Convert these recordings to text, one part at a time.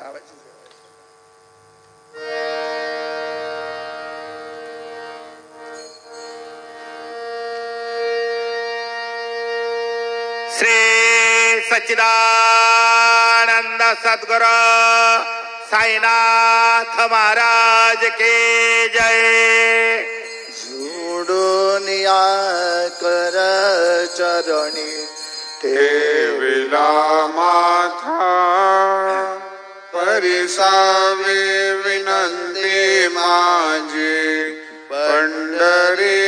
लावायची श्री सच्चिदानंद सद्गुरु साईनाथ महाराज के जय। जोडून या कर चरणी ठेविला माथा परिसावे विनंती माझी पंढरी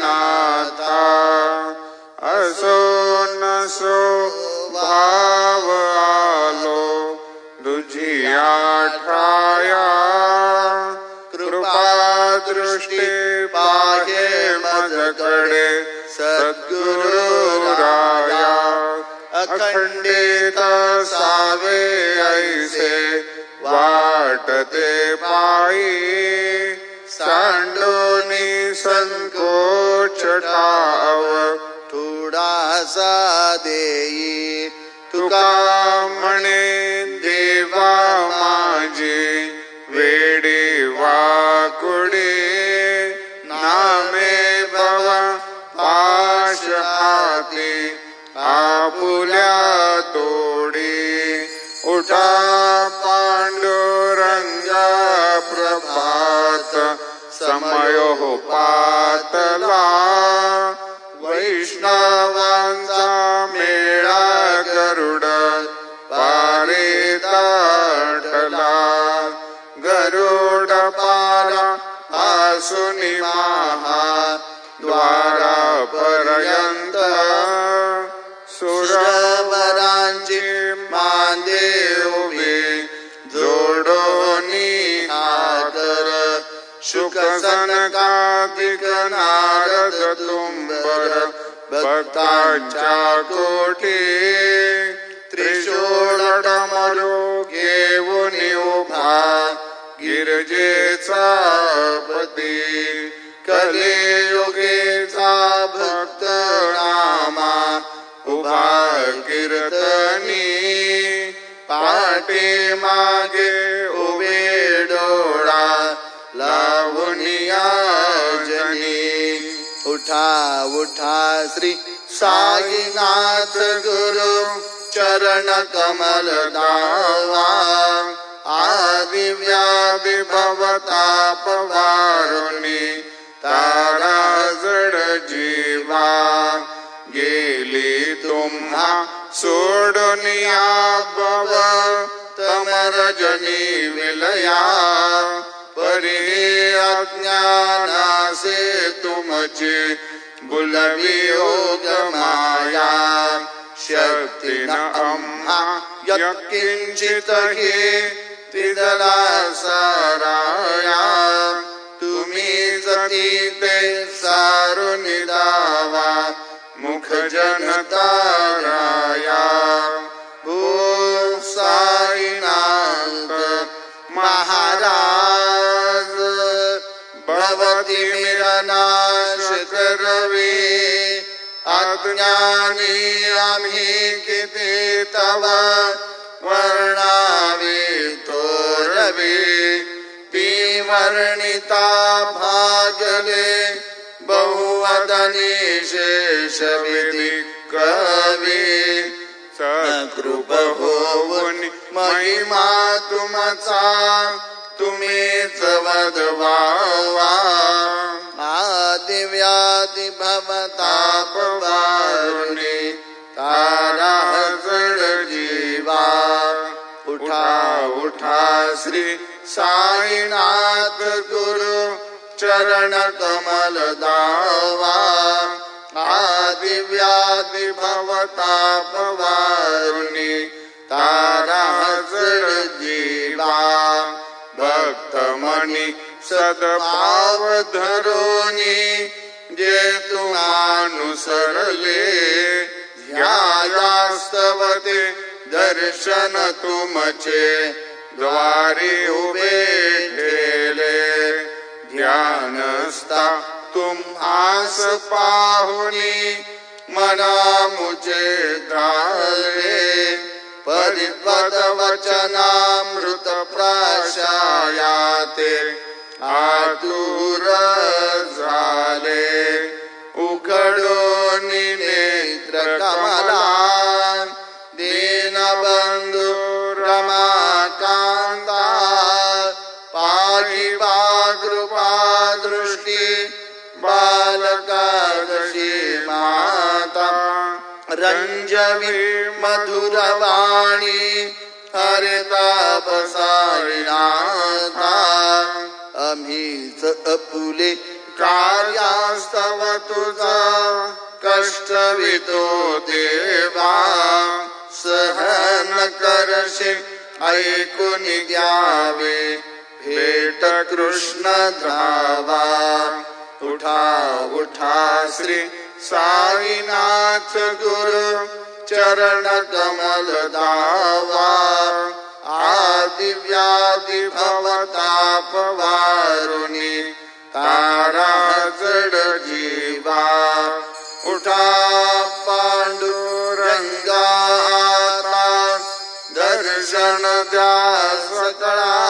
नाथा असो नसो भाव आलो तुझी आठाया कृपा दृष्टी पाहे मजकडे सद्गुरु राया अखंडित ते पायी सांडोनी संकोच ठाव थोडासा देई तुका म्हणे देवा माझे वेडे वाकुडे नामे बाबा पाश हाती आपुल्या तोडी उठा पांडो प्रभात समयो पातला। वैष्णवांचा मेळा गरुड पारे ताटला गरुड पारा आसुनी महा सनकादिक नारद तुंबर भक्तांच्या कोटी त्रिशूळ घेऊन उभा गिरजेचा पती कलियुगेचा भक्त नामा उभा कीर्तनी पाटी मागे उठा उठा श्री साईनाथ गुरु चरण कमल दावा. आदि व्याधि भवताप तारा जड जीवा. गेली तुम्हा सोडून बव तमर जनी विलया. परी से तुमचे बुलवियो योग शक्ति न अम्मा यकिंचित हे तिदला साराया। तुम्ही जती ते सारून दावा मुख जनतारा बुद्धि मेरा नाश करवे। अज्ञानी आम्ही किती तव। वर्णावे तोरवे ती वर्णिता भागले। बहुवदनी शेष विधी कवी सकृप होऊन महिमा तुमचा तुम्हीच वदवावा आदिव्यादि भवताप वारुणी तारा जड जीवा. उठा उठा श्री साईनाथ गुरु चरण कमल दावा. आदि व्याधि भवताप जीवा भक्त मनी सदभाव धरोनी जे तुमानुसरले ध्यायास्तवते दर्शन तुमचे द्वारे उभे ठेले ध्यानस्ता तुम्हास पाहुनी मना मुचे परिपद वचनामृत प्राशायाते आतुर झाले। उघडो नेत्र कमला रंजवी मधुरवाणी हरितापसारिणाता अमीच अपुले कार्यास्तव तुझा कष्टवितो देवा। सहन करशे ऐकून घ्यावे भेट कृष्ण धावा। उठा उठा श्री साईनाथ गुरु। चरण कमल दावा आदि व्याधि भवताप वारुणी तारा जड जीवा उठा पांडुरंगा दर्शन द्या सकळा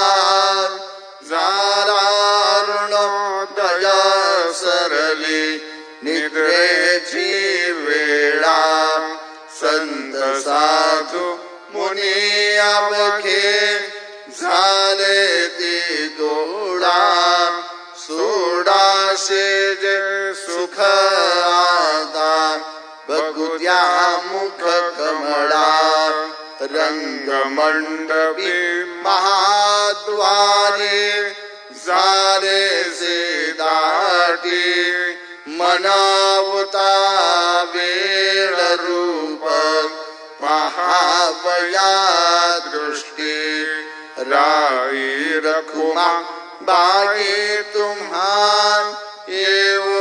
कोणी अवघे झाले ती गोडा सोडाशे जे सुख आता. बघुद्या मुख कमळा रंग मंडपी महाद्वारे झाले से दाटी. मनावता वेळ रूप या दृष्टि राई रायि रखो बा एव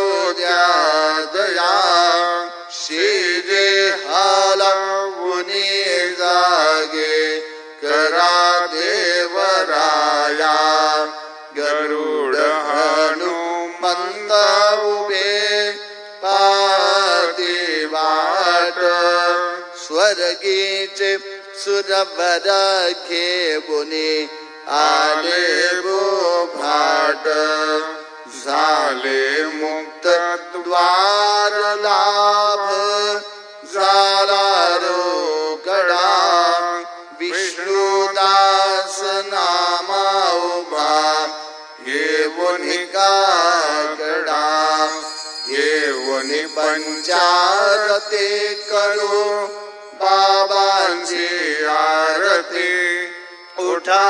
स्वर्गीचे सुरवर घेऊने आले गो भाट. झाले मुक्त द्वार लाभ. झाला रोकडा. विष्णुदास नामा उभा. घेऊन काकडा. घेऊन पंचारते करू. बाबांची आरती. उठा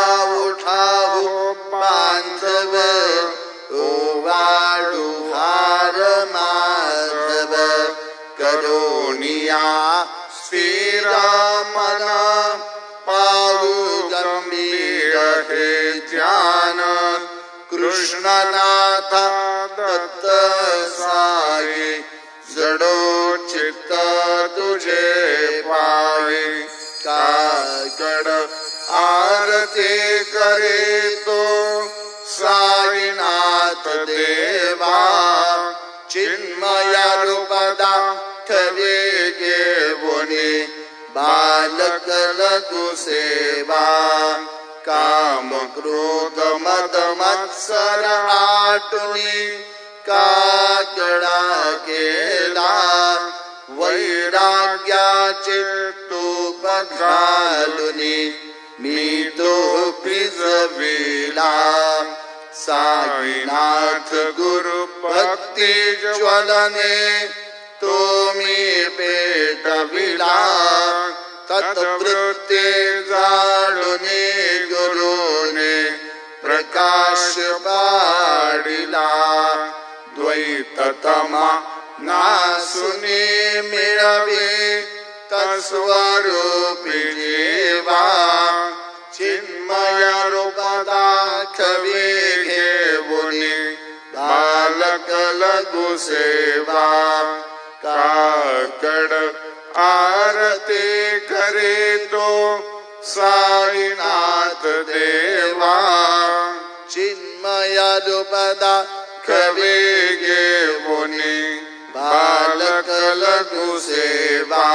उठा हो बांधव ओ हार माधव. करोनिया श्रीरामना पाहू गंभीर हे ज्ञान कृष्णनाथ दत्त साई जडो चित्त तुझे काकड आरती करे तो साईनाथ देवा चिन्मय रूपदा ठवे घेऊने. बालक लघु सेवा काम क्रोध मद मत्सर आटुनी. काकडा केला वैराग्याचे तूप घालून मी तो भिजविला साईनाथ गुरु भक्ती ज्वलने तो मी पेटविला. तत्वृत्ते जाळुने गुरुने प्रकाश पाडिला. द्वैततमा नासुने मिळवे तस्वरूपी जीवा चिन्मय रूप काकड आरती करे तो साईनाथ देवा। चिन्मयरूपदा कवे घेऊने बालक लघु सेवा।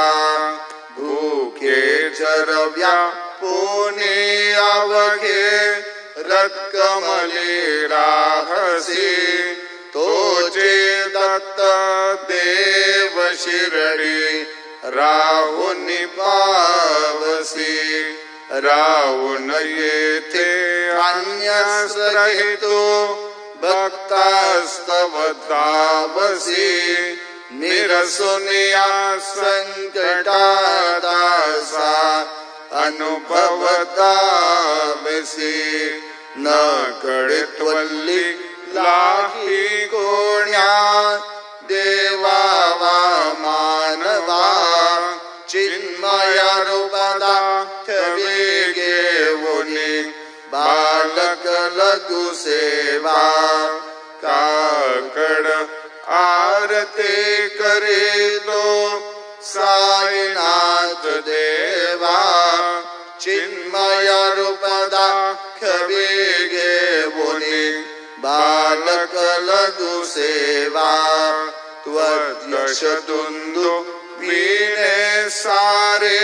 भूखे चरव्या पुणे अवघे रत्कमली राहसे। तोचे दत्त देव शिरडी राहून पावसे। रावण येथे अन्यसरहितो भक्तास्तवतावसी निरसुनिया संकटादासा अनुभवतावसी न कळत्वल्ली लाही कोण्या देवावा मानवा चिन्मया रूपदा ठवे घेऊनी बालक लघु सेवा काकड आरते करे तो साईनाथ देवा चिन्मया रूपदा खवे घेऊनी बालक लघु सेवा त्वद्यश वीणे सारे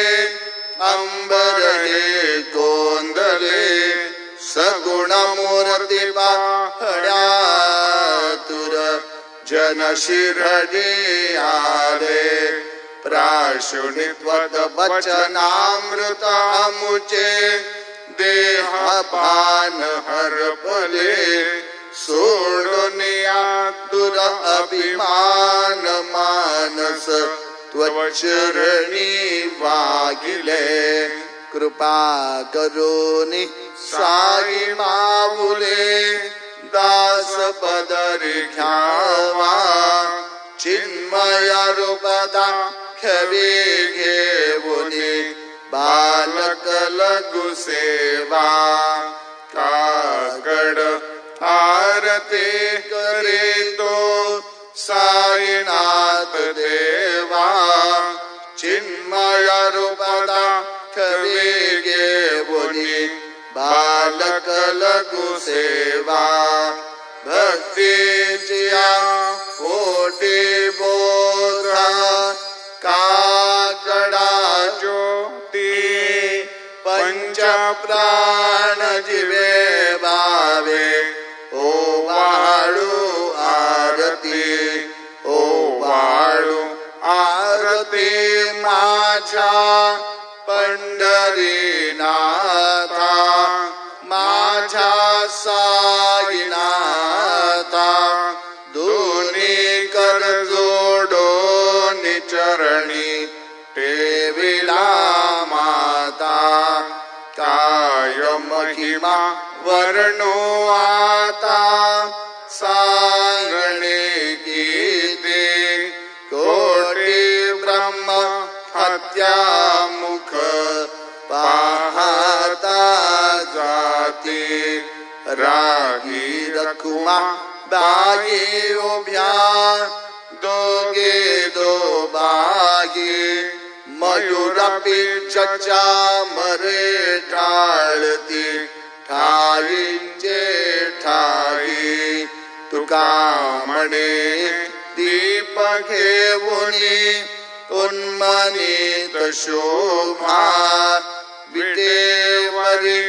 अंबर हे कोंदले सगुण मूर्ती पाहड्या जन शिरडी आले. प्राशुनित्वद वचनामृत मुचे देह पान हरपले सोडून दुर अभिमान मानस. त्वचरणी वागिले. कृपा करोनी साई माऊले. दास पदरी घ्यावा. चिन्मया रूपदा खवे घेऊनी बालक लघु सेवा. कागड आरती करे तो साईनाथ देवा. चिन्मया रूपदा खवे घेऊनी बालक लघु सेवा भक्तीच्या काय महिमा वर्णो आता. सांगणे गीते कोटे ब्रह्म हत्या मुख पाहता जाते. राही रखुमा दाये उभ्या. दो मयुरपी चच्चा मरे टाळती. ठाईचे ठाई तुका म्हणे दीप घेऊनी उन्मनीत शोभा विटेवरी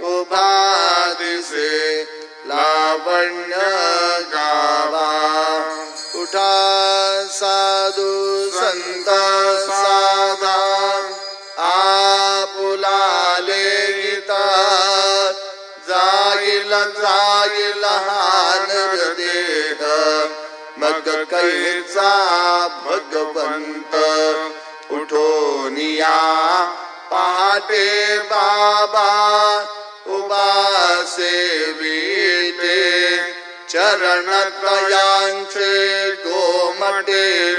उभा दिसे लावण्य गा मग कैचा भगवंत. उठोनिया पहाटे बाबा उबासे सेविते चरण तयांचे गोमटे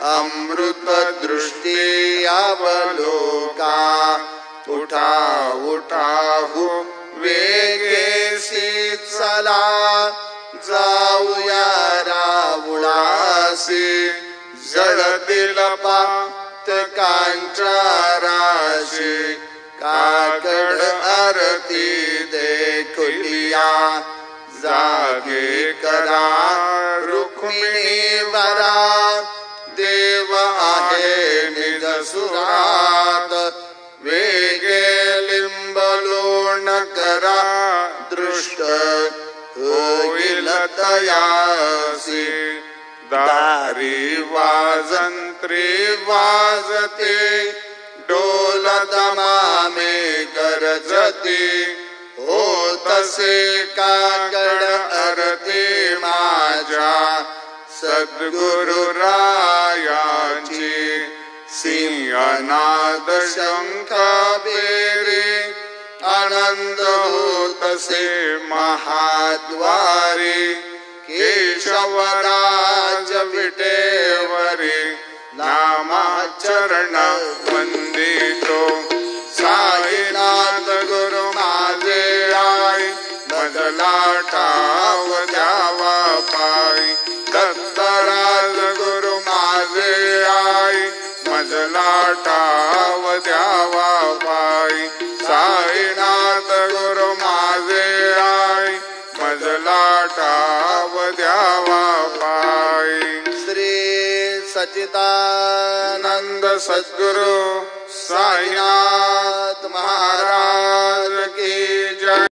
अमृत दृष्टी अवलोका. उठा उठाहू वेगेसी चला. जाऊया राशी जळतील पात कांच्या राशी. काकड आरती देखुलिया जागे करा रुक्मिणी वरा. देव आहे निजसुरात वेगे लिंबलोण करा. दृष्ट होईल तयासी. दारी वाजंत्री वाजते डोल दमामे हो तसे काकड अरते माझ्या सद्गुरु रायांची. सिंहनाद शंख बेरे आनंद होतसे महाद्वारे केशवराज विटेवरे नामाचरण वंदितो साईनाथ गुरु माझे आई मजला ठाव द्यावा पाय दत्तराज गुरु माझे आई मजला ठाव द्यावा पाय सच्चिदानंद सद्गुरु साईनाथ महाराज की जय।